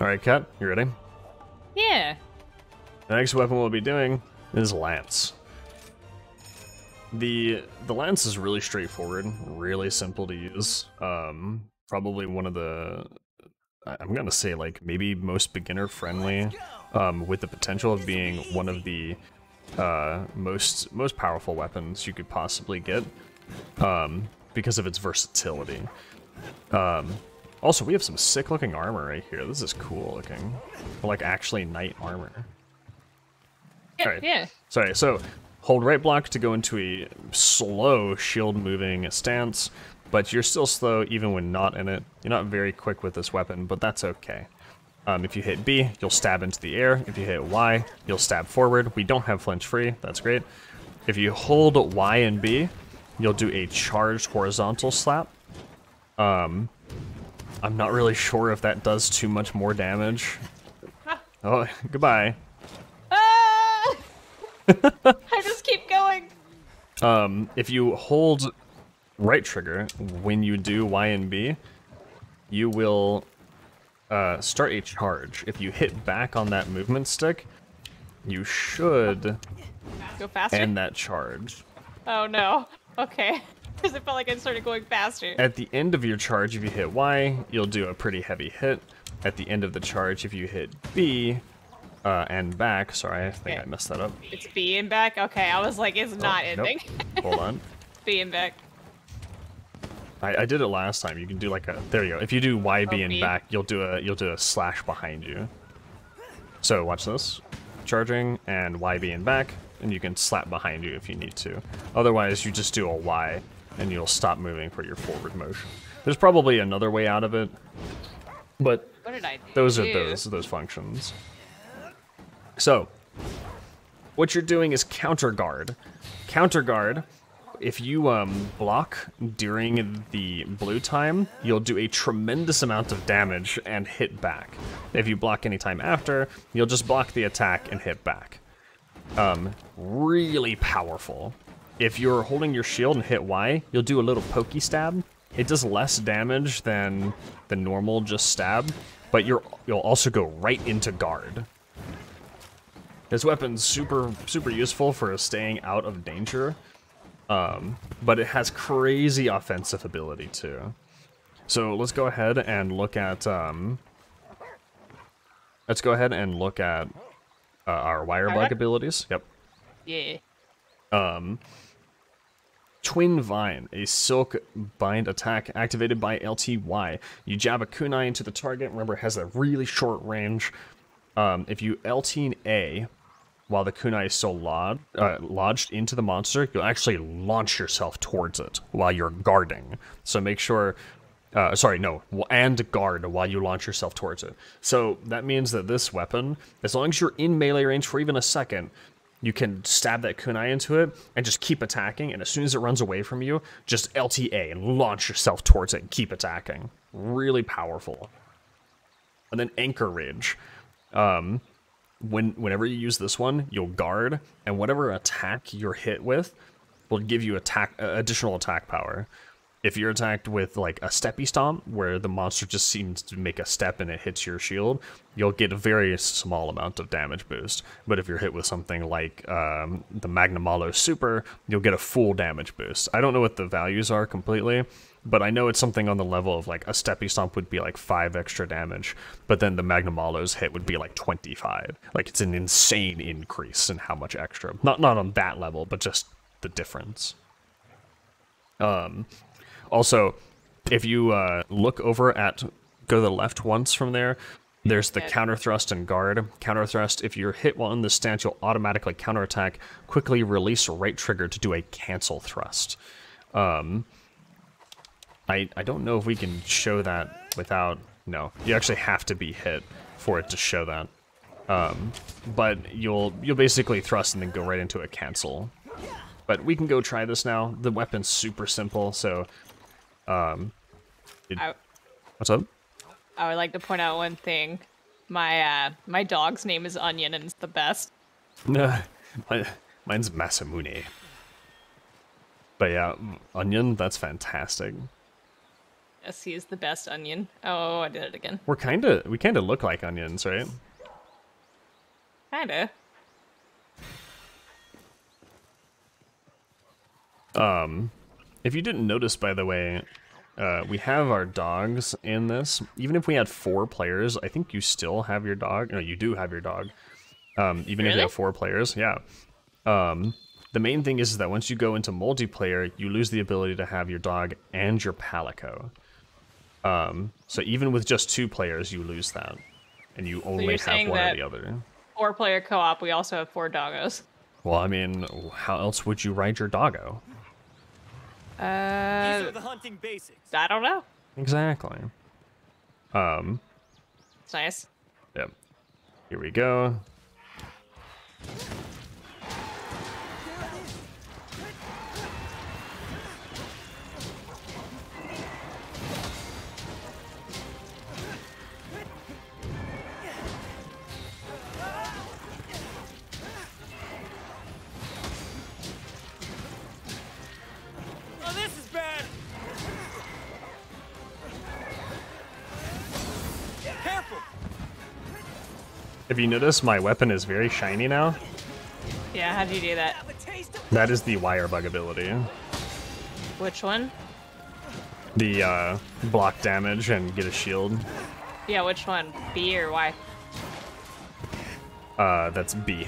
All right, Kat, you ready? Yeah. The next weapon we'll be doing is Lance. The the Lance is really straightforward, really simple to use. Um, probably one of the I'm gonna say like maybe most beginner friendly, um, with the potential of being one of the uh, most most powerful weapons you could possibly get, um, because of its versatility. Um, also, we have some sick looking armor right here. This is cool looking, like actually knight armor. Yeah. Alright. yeah. Sorry, so hold right block to go into a slow shield moving stance, but you're still slow even when not in it. You're not very quick with this weapon, but that's okay. Um, if you hit B, you'll stab into the air. If you hit Y, you'll stab forward. We don't have flinch free, that's great. If you hold Y and B, you'll do a charged horizontal slap. Um, I'm not really sure if that does too much more damage. Oh, goodbye. Ah! I just keep going. Um, if you hold right trigger when you do Y and B, you will uh, start a charge. If you hit back on that movement stick, you should Go faster. end that charge. oh no. Okay. Because it felt like I started going faster. At the end of your charge, if you hit Y, you'll do a pretty heavy hit. At the end of the charge, if you hit B uh, and back, sorry, I think I messed that up. It's B and back. Okay, I was like, it's not Oh, nope. ending. Hold on. B and back. I, I did it last time. You can do like a there you go. If you do YB Oh, and B. back, you'll do a you'll do a slash behind you. So watch this. Charging and YB and back, and you can slap behind you if you need to. Otherwise you just do a Y and you'll stop moving for your forward motion. There's probably another way out of it. But What did I do? those are those those functions. So, what you're doing is counter guard. Counter guard. If you um, block during the blue time, you'll do a tremendous amount of damage and hit back. If you block anytime after, you'll just block the attack and hit back. Um, really powerful. If you're holding your shield and hit Y, you'll do a little pokey stab. It does less damage than the normal just stab, but you're you'll also go right into guard. This weapon's super super useful for staying out of danger, um, but it has crazy offensive ability too. So let's go ahead and look at um, let's go ahead and look at uh, our wire bug abilities. Yep. Yeah. Twin Vine, a silk bind attack activated by LTY. You jab a kunai into the target. Remember, it has a really short range. Um, if you LT A while the kunai is still lodged, uh, lodged into the monster, you'll actually launch yourself towards it while you're guarding. So make sure. Uh, sorry, no, and guard while you launch yourself towards it. So that means that this weapon, as long as you're in melee range for even a second, you can stab that kunai into it and just keep attacking. And as soon as it runs away from you, just LTA and launch yourself towards it and keep attacking. Really powerful. And then Anchor Rage. Um, when whenever you use this one, you'll guard, and whatever attack you're hit with will give you attack uh, additional attack power. If you're attacked with like a steppy stomp, where the monster just seems to make a step and it hits your shield, you'll get a very small amount of damage boost. But if you're hit with something like um, the Magnamalo Super, you'll get a full damage boost. I don't know what the values are completely, but I know it's something on the level of like a steppy stomp would be like five extra damage, but then the Magnamalo's hit would be like 25. Like it's an insane increase in how much extra. Not not on that level, but just the difference. Um, also, if you uh, look over at go to the left once from there, there's the counter thrust and guard. Counter thrust, if you're hit while in the stance, you'll automatically counterattack. Quickly release right trigger to do a cancel thrust. Um, I I don't know if we can show that without no. You actually have to be hit for it to show that. Um, but you'll you'll basically thrust and then go right into a cancel. But we can go try this now. The weapon's super simple, so um, it- I, what's up? I would like to point out one thing. My uh my dog's name is Onion and it's the best. No, my, mine's Masamune. But yeah, onion, that's fantastic. Yes, he is the best onion. Oh, I did it again. We're kind of we kind of look like onions, right? Kinda. If you didn't notice, by the way, uh, we have our dogs in this. Even if we had four players, I think you still have your dog. No, you do have your dog. Um, even if you have four players, yeah. Um, the main thing is that once you go into multiplayer, you lose the ability to have your dog and your palico. Um, so even with just two players, you lose that, and you only you're have one or the other. Four player co op, we also have four doggos. Well, I mean, how else would you ride your doggo? These Uh, are the hunting basics. I don't know. Exactly. Um, It's nice. Yep. Here we go. Oh, this is bad. Careful. If you noticed my weapon is very shiny now. Yeah, how'd you do that? Have a taste of That is the wire bug ability. Which one? The uh, block damage and get a shield. Yeah, which one? B or Y? Uh, that's B.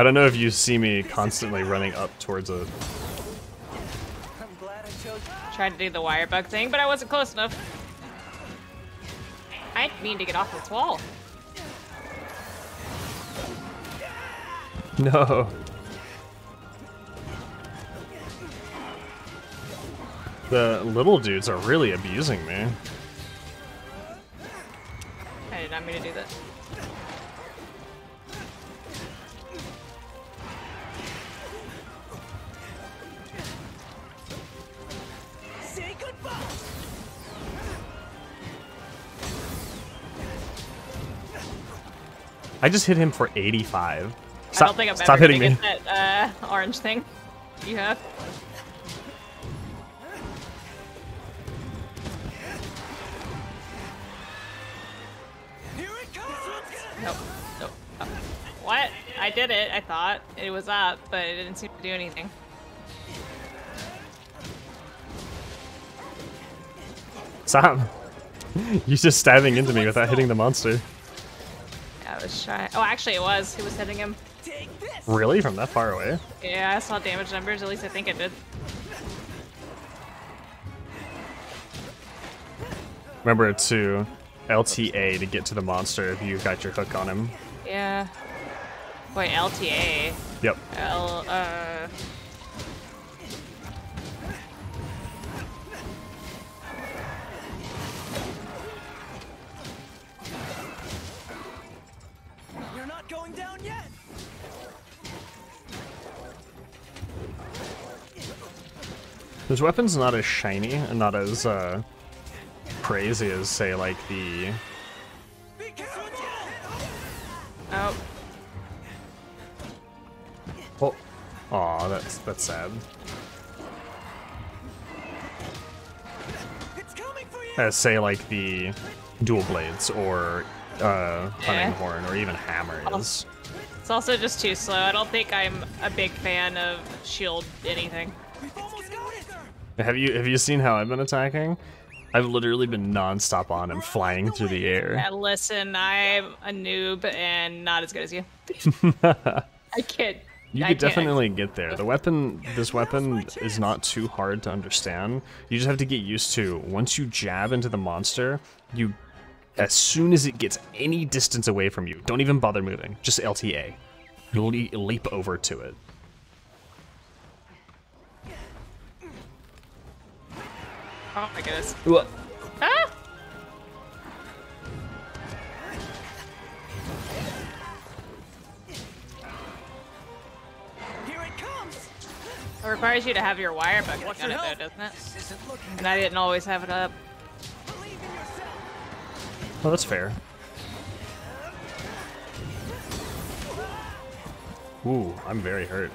I don't know if you see me constantly running up towards it. I'm glad I chose Tried to do the wire bug thing, but I wasn't close enough. I didn't mean to get off this wall. No. The little dudes are really abusing me. I did not mean to do that. I just hit him for 85. Stop, I Stop, don't think I'm stop hitting me. that uh, orange thing. You have? Here it comes! Nope. Nope. Oh. What? I did it. I thought it was up, but it didn't seem to do anything. Stop. you just stabbing into me without hitting the monster. I was shy. Oh, actually, it was. It was hitting him. Really? From that far away? Yeah, I saw damage numbers. At least I think it did. Remember to LTA to get to the monster if you got your hook on him. Yeah. Wait, LTA. Yep. L. Uh. This weapon's not as shiny and not as uh, crazy as, say, like the. Be careful! Oh. Oh, Aw, that's that's sad. It's coming for you! As say like the dual blades or uh, hunting Yeah. horn or even hammer is. It's also just too slow. I don't think I'm a big fan of shield anything. We've almost got it! Have you have you seen how I've been attacking? I've literally been non-stop on him, flying through the air. Uh, listen, I'm a noob and not as good as you. I can't. You could definitely get there. The weapon, this weapon is not too hard to understand. You just have to get used to. Once you jab into the monster, you, as soon as it gets any distance away from you, don't even bother moving. Just LTA. Le- leap over to it. Oh my goodness. Wha- Ah! Here it comes! It requires you to have your wire bug Watch on your it, though, doesn't it? This isn't looking And I didn't always have it up. Believe in yourself! Oh, that's fair. Ooh, I'm very hurt.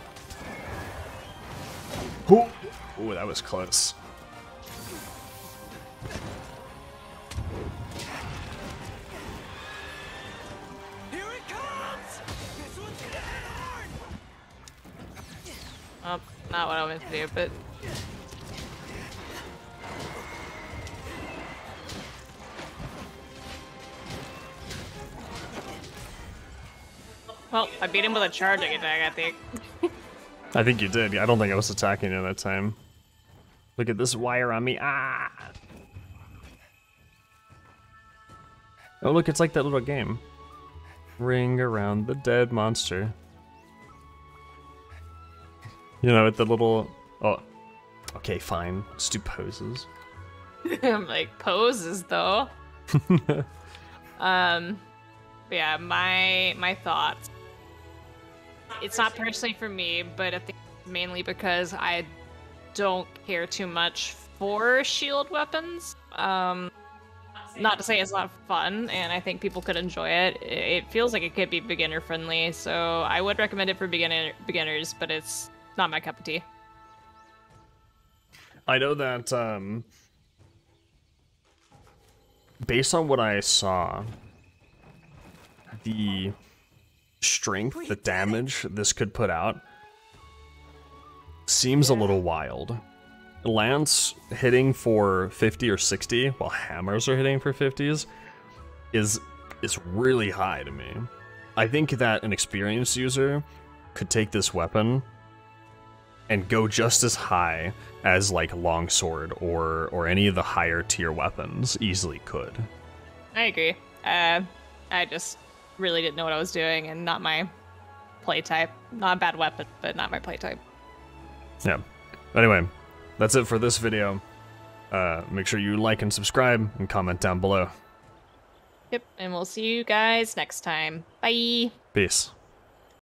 Ooh, Ooh that was close. Not what I to do, but Well, I beat him with a charging attack, I think. I think you did. I don't think I was attacking you that time. Look at this wire on me. Ah! Oh, look, it's like that little game. Ring around the dead monster. You know, with the little. Oh. Okay, fine. Let's do poses. I'm like poses though. um, yeah, my my thoughts. It's not personally for me, but I think mainly because I don't care too much for shield weapons. Um, not to say it's not fun, and I think people could enjoy it. It it feels like it could be beginner friendly, so I would recommend it for beginner beginners, but it's not my cup of tea. I know that um, based on what I saw, the strength, the damage this could put out seems a little wild. Lance hitting for 50 or 60 while hammers are hitting for 50s is is really high to me. I think that an experienced user could take this weapon and go just as high as like longsword or or any of the higher tier weapons easily could. I agree. Uh, I just really didn't know what I was doing, and not my play type. Not a bad weapon, but not my play type. Yeah. Anyway, that's it for this video. Uh, make sure you like and subscribe and comment down below. Yep, and we'll see you guys next time. Bye. Peace.